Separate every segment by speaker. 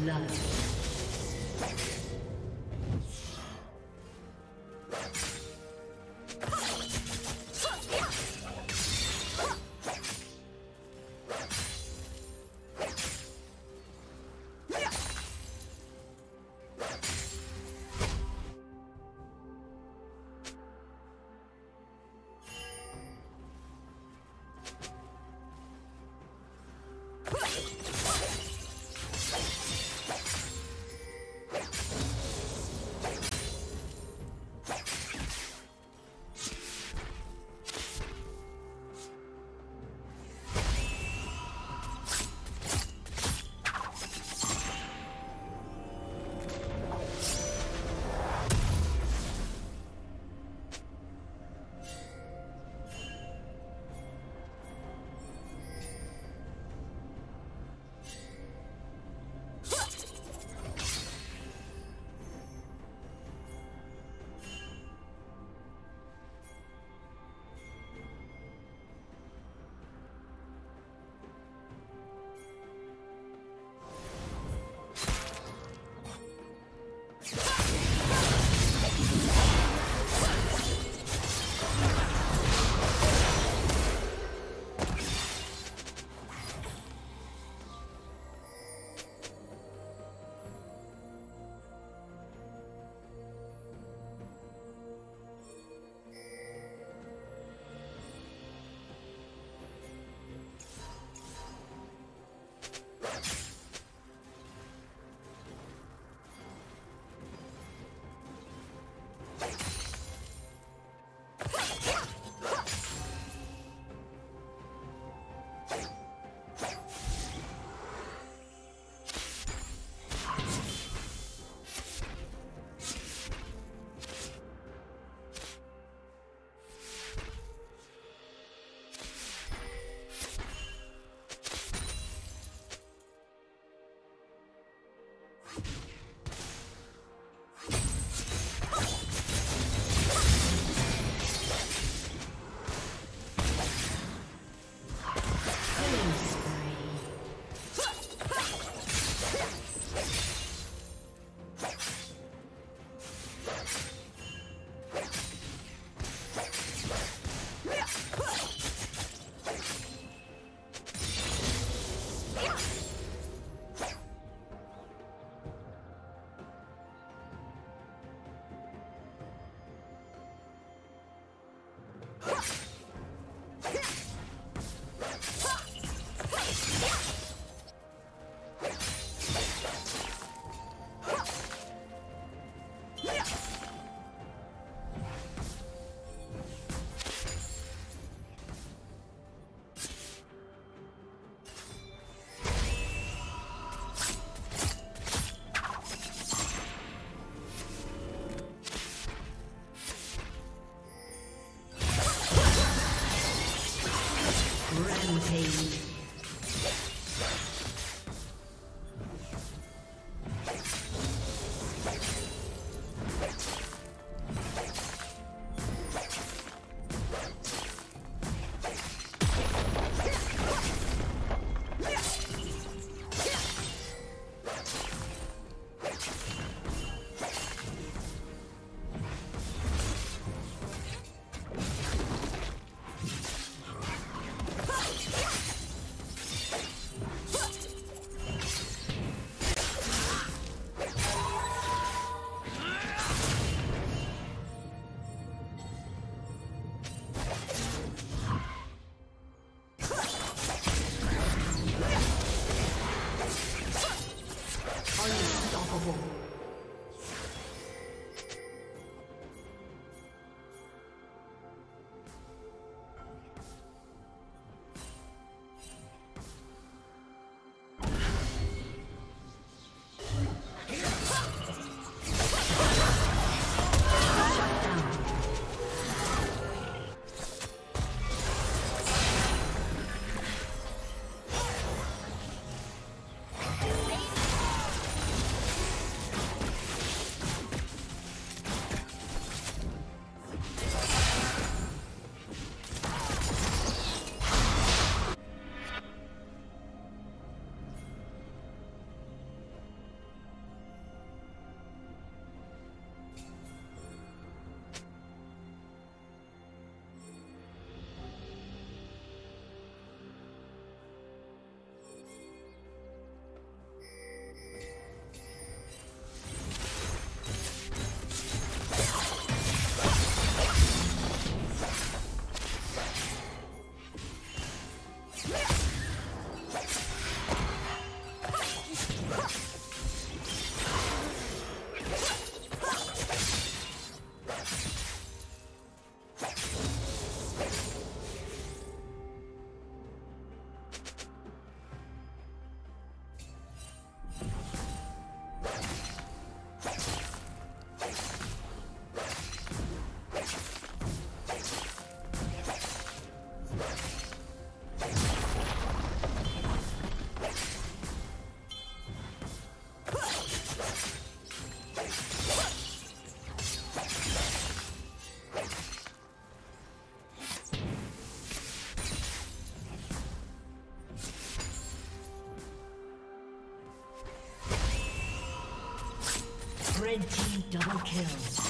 Speaker 1: Blood. Red team double kill.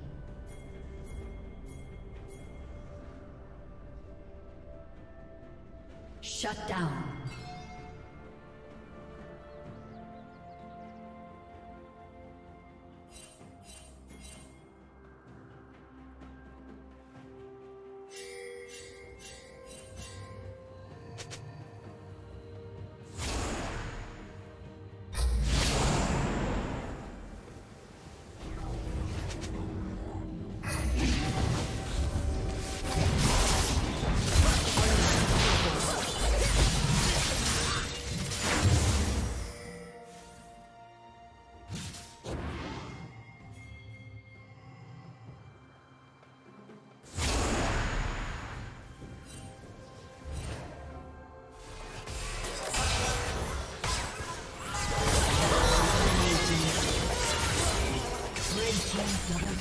Speaker 1: Shut down.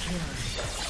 Speaker 1: kill.